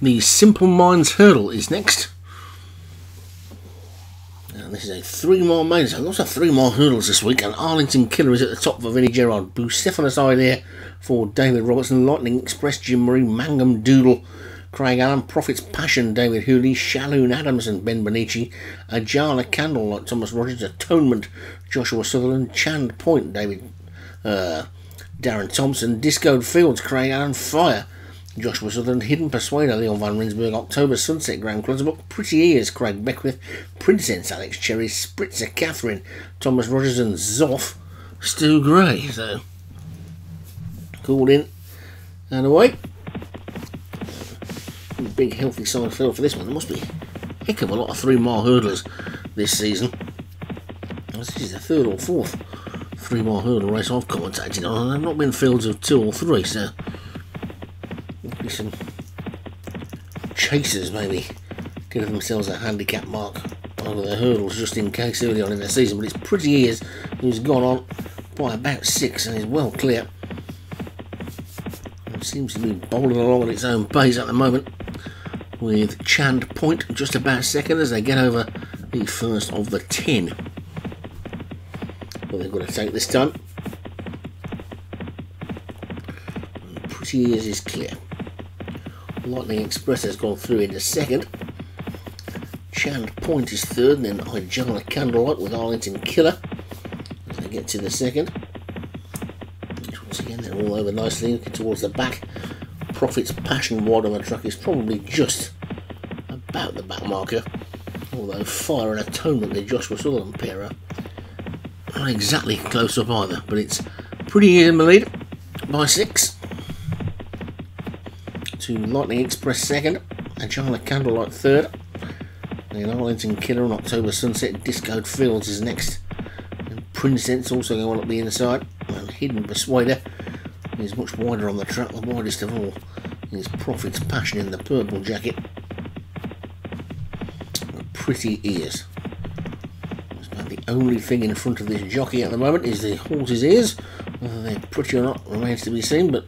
The Simple Minds Hurdle is next. And this is a three mile main, so lots of three mile hurdles this week, and Arlington Killer is at the top for Vinnie Gerard. Bucephalus Idea for David Robertson, Lightning Express, Jim Marie, Mangum Doodle, Craig Allen, Prophet's Passion, David Hooley, Shalloon Adamson, Ben Bonici, Benici, Ajala Candle, like Thomas Rogers, Atonement, Joshua Sutherland, Chand Point, David, uh, Darren Thompson, Disco Fields, Craig Allen, Fire, Joshua Sutherland, Hidden Persuader, Leon Van Rensburg, October Sunset, Graham Clutterbuck, Pretty Ears, Craig Beckwith, Princess, Alex Cherry, Spritzer, Catherine, Thomas Rogers, and Zoff, Stu Gray. So, called in and away. Big healthy side field for this one. There must be a heck of a lot of three mile hurdlers this season. This is the third or fourth three mile hurdle race I've commentated on, and I've not been fields of two or three, so be some chasers maybe giving themselves a handicap mark over the hurdles just in case early on in the season. But it's Pretty Ears who's gone on by about six and is well clear. It seems to be bowling along at its own pace at the moment with Chand Point just about second as they get over the first of the ten. Well, they've got to take this time. Pretty Ears is clear. Lightning Express has gone through into second. Chand Point is third, and then Ijala Candlelight with Arlington Killer they get to the second. Once again they're all over nicely, looking towards the back. Prophet's Passion wide on the truck is probably just about the back marker. Although Fire and Atonement, the Joshua Sutherland pair, are not exactly close up either, but it's pretty in the lead by six to Lightning Express second, Ajala Candlelight third, then Arlington Killer on October Sunset, Disco Fields is next, and Princess also going up the inside, and Hidden Persuader is much wider on the track, the widest of all is Prophet's Passion in the purple jacket. Pretty ears. It's about the only thing in front of this jockey at the moment is the horse's ears. Whether they're pretty or not remains to be seen, but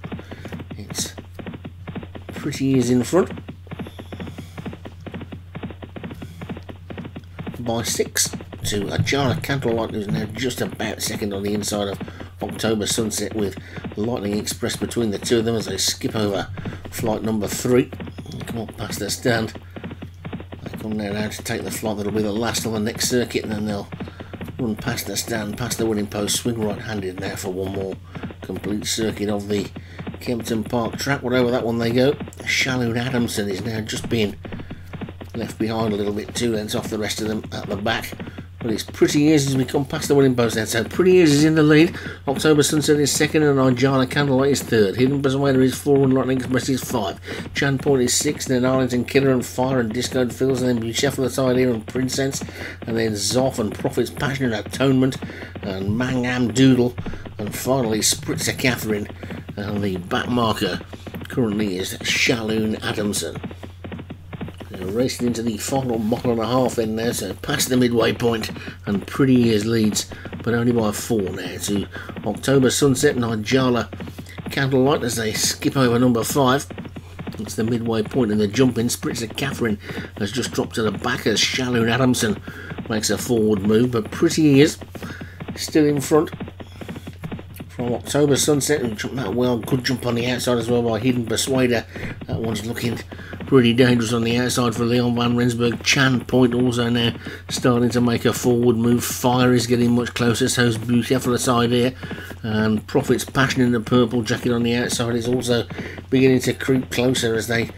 Pretty Ears in front by six to Ajala Candlelight who's now just about second on the inside of October Sunset with Lightning Express between the two of them as they skip over flight number three come up past their stand. They come now to take the flight that'll be the last on the next circuit and then they'll run past the stand, past the winning post, swing right handed now for one more complete circuit of the Kempton Park track, whatever that one they go. Shalloon Adamson is now just being left behind a little bit, two lengths off the rest of them at the back. But it's Pretty Ears as we come past the winning post there. So Pretty Ears is in the lead. October Sunset is second and Ijala Candlelight is third. Hidden Persuader is four and Lightning Express is five. Chand Point is six. Then Arlington Killer and Fire and Disco Fields. And then Bucephalus Idea and Princess. And then Zoff and Prophet's Passion and Atonement. And Mangum Doodle. And finally Spritzer Catherine. And the back marker currently is Shaloon Adamson. They're racing into the final mile and a half in there, so past the midway point, and Pretty Ears leads, but only by four now to October Sunset and Ijala Candlelight as they skip over number five. It's the midway point in the jumping. Spritzer Catherine has just dropped to the back as Shaloon Adamson makes a forward move, but Pretty Ears still in front from October Sunset and jumped that well. Good jump on the outside as well by Hidden Persuader. That one's looking pretty dangerous on the outside for Leon Van Rensburg. Chand Point also now starting to make a forward move. Fire is getting much closer, so is Bucephalus here. And Prophet's Passion in the purple jacket on the outside is also beginning to creep closer as they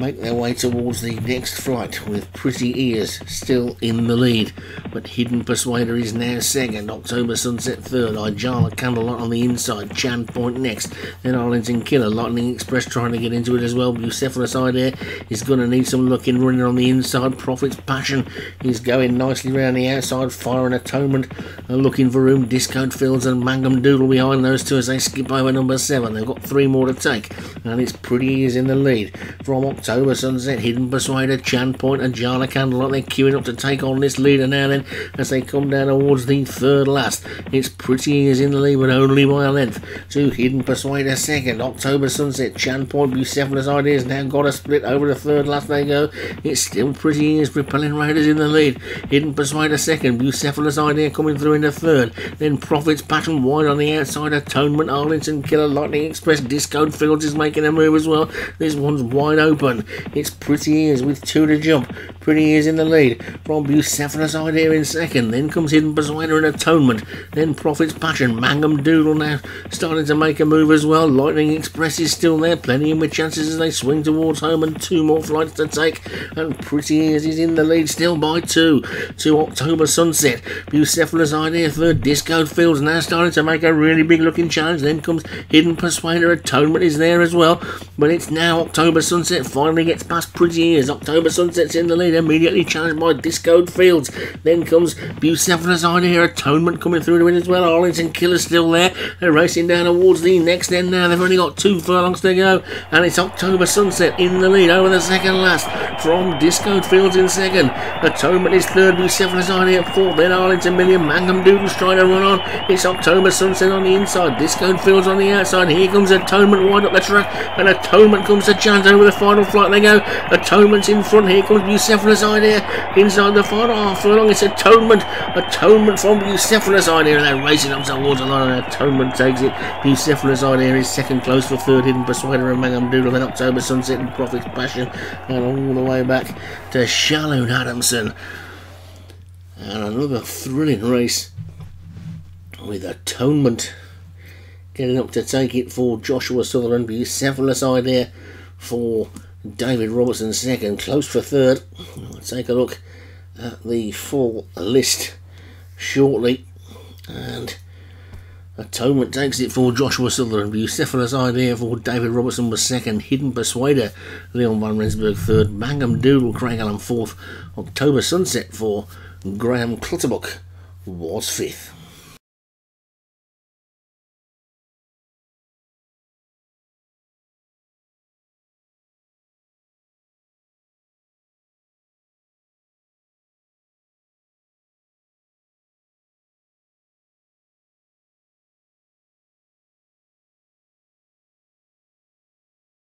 make their way towards the next flight with Pretty Ears still in the lead. But Hidden Persuader is now second, October Sunset third, Ijala Candlelight on the inside, Chan Point next, then Arlington Killer, Lightning Express trying to get into it as well. Bucephalus Idea is going to need some luck in running on the inside. Prophet's Passion is going nicely around the outside, Fire and Atonement are looking for room. Disco Fields and Mangum Doodle behind those two as they skip over number seven. They've got three more to take, and it's Pretty Ears in the lead from October. October Sunset, Hidden Persuader, Chan Point, and Jana Candlelight. They're queuing up to take on this leader now then as they come down towards the third last. It's Pretty Ears in the lead, but only by a length. To Hidden Persuader second. October Sunset, Chan Point, Bucephalus Ideas now got a split over the third last they go. It's still Pretty Ears Repelling Raiders in the lead. Hidden Persuader second. Bucephalus Idea coming through in the third. Then Profits Pattern wide on the outside. Atonement, Arlington Killer, Lightning Express, Disco Fields is making a move as well. This one's wide open. It's Pretty Ears with two to jump. Pretty Ears in the lead. From Bucephalus Idea in second. Then comes Hidden Persuader and Atonement. Then Prophet's Passion. Mangum Doodle now starting to make a move as well. Lightning Express is still there. Plenty with chances as they swing towards home and two more flights to take. And Pretty Ears is in the lead still by two. To October Sunset. Bucephalus Idea third. Disco Fields now starting to make a really big looking challenge. Then comes Hidden Persuader. Atonement is there as well. But it's now October Sunset finally gets past Pretty Ears. October Sunset's in the lead, immediately challenged by Disco Fields. Then comes Bucephalus Idea, Atonement coming through to win as well. Arlington Killer's still there. They're racing down towards the next end now. They've only got two furlongs to go. And it's October Sunset in the lead over the second last from Disco Fields in second. Atonement is third, Bucephalus Idea fourth. Then Arlington Million, Mangum Doodles trying to run on. It's October Sunset on the inside, Disco Fields on the outside. Here comes Atonement wide up the track. And Atonement comes to chance over the final flight. They go. Atonement's in front. Here comes Bucephalus Idea inside the final half furlong. It's Atonement. Atonement from Bucephalus Idea. And they're racing up towards the line. And Atonement takes it. Bucephalus Idea is second close for third. Hidden Persuader and Mangum Doodle. Then October Sunset and Prophet's Passion. And all the way back to Shalloon Adamson. And another thrilling race with Atonement getting up to take it for Joshua Sutherland. Bucephalus Idea for David Robertson second, close for third. We'll take a look at the full list shortly. And Atonement takes it for Joshua Sutherland. Bucephalus Idea for David Robertson was second. Hidden Persuader, Leon Van Rensburg third. Mangum Doodle, Craig Allen fourth. October Sunset for Graham Clutterbuck was fifth.